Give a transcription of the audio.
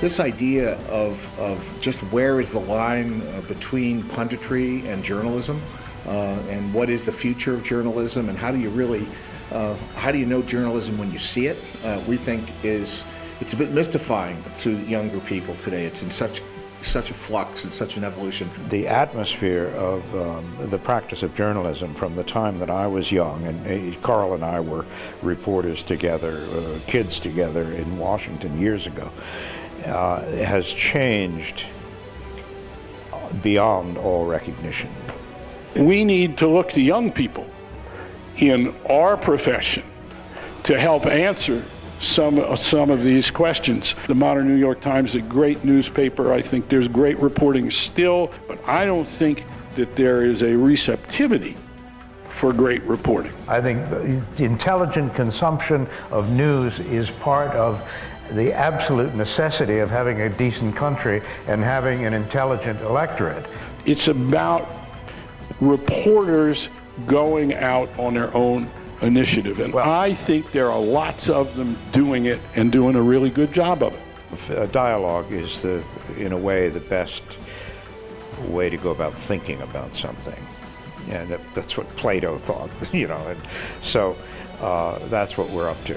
This idea of, of just where is the line uh, between punditry and journalism, uh, and what is the future of journalism, and how do you really, uh, how do you know journalism when you see it? Uh, we think is it's a bit mystifying to younger people today. It's in such such a flux and such an evolution. The atmosphere of um, the practice of journalism from the time that I was young, and uh, Carl and I were reporters together, uh, kids together in Washington years ago, uh, has changed beyond all recognition. We need to look to young people in our profession to help answer some, some of these questions. The modern New York Times is a great newspaper. I think there's great reporting still, but I don't think that there is a receptivity for great reporting. I think intelligent consumption of news is part of the absolute necessity of having a decent country and having an intelligent electorate. It's about reporters going out on their own initiative. And well, I think there are lots of them doing it and doing a really good job of it. A dialogue is, the, in a way, the best way to go about thinking about something. And that's what Plato thought, you know. And so uh, that's what we're up to.